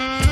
Mm-hmm.